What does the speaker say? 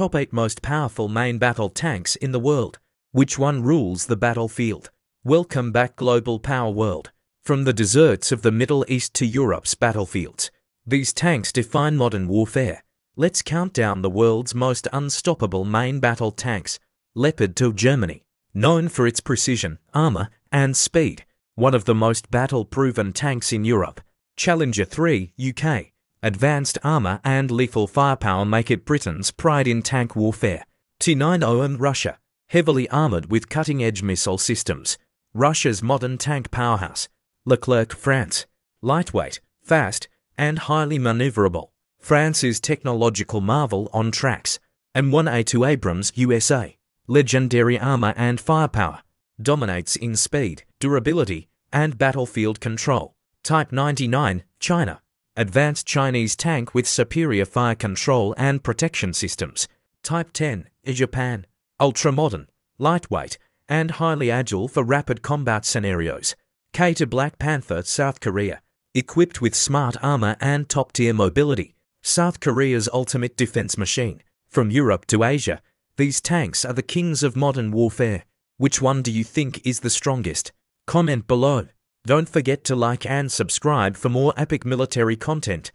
top 8 most powerful main battle tanks in the world. Which one rules the battlefield? Welcome back Global Power World. From the deserts of the Middle East to Europe's battlefields, these tanks define modern warfare. Let's count down the world's most unstoppable main battle tanks. Leopard 2 Germany, known for its precision, armor, and speed, one of the most battle-proven tanks in Europe. Challenger 3 UK, advanced armor and lethal firepower make it Britain's pride in tank warfare. T-90M Russia, heavily armored with cutting-edge missile systems. Russia's modern tank powerhouse. Leclerc France, lightweight, fast, and highly maneuverable. France's technological marvel on tracks. M1A2 Abrams USA, legendary armor and firepower. Dominates in speed, durability, and battlefield control. Type 99, China. Advanced Chinese tank with superior fire control and protection systems. Type 10, Japan. Ultra-modern, lightweight, and highly agile for rapid combat scenarios. K2 Black Panther, South Korea. Equipped with smart armor and top-tier mobility. South Korea's ultimate defense machine. From Europe to Asia, these tanks are the kings of modern warfare. Which one do you think is the strongest? Comment below. Don't forget to like and subscribe for more epic military content.